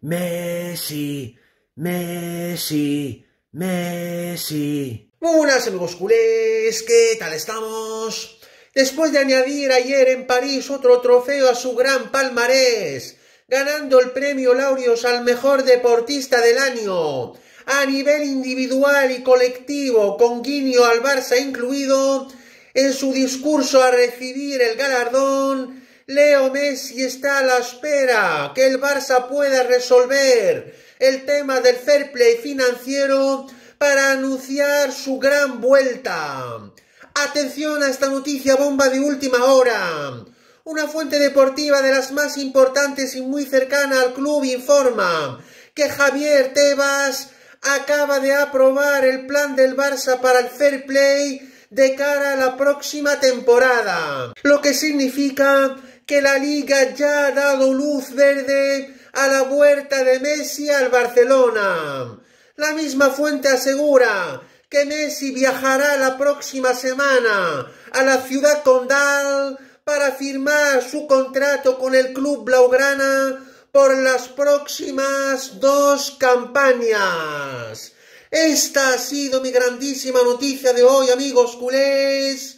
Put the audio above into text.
Messi, Messi, Messi. Buenas amigos culés, ¿qué tal estamos? Después de añadir ayer en París otro trofeo a su gran palmarés, ganando el premio Laureus al mejor deportista del año, a nivel individual y colectivo, con guiño al Barça incluido, en su discurso a recibir el galardón, Leo Messi está a la espera que el Barça pueda resolver el tema del fair play financiero para anunciar su gran vuelta. Atención a esta noticia bomba de última hora. Una fuente deportiva de las más importantes y muy cercana al club informa que Javier Tebas acaba de aprobar el plan del Barça para el fair play de cara a la próxima temporada, lo que significa que la liga ya ha dado luz verde a la vuelta de Messi al Barcelona. La misma fuente asegura que Messi viajará la próxima semana a la ciudad condal para firmar su contrato con el club blaugrana por las próximas dos campañas. Esta ha sido mi grandísima noticia de hoy, amigos culés.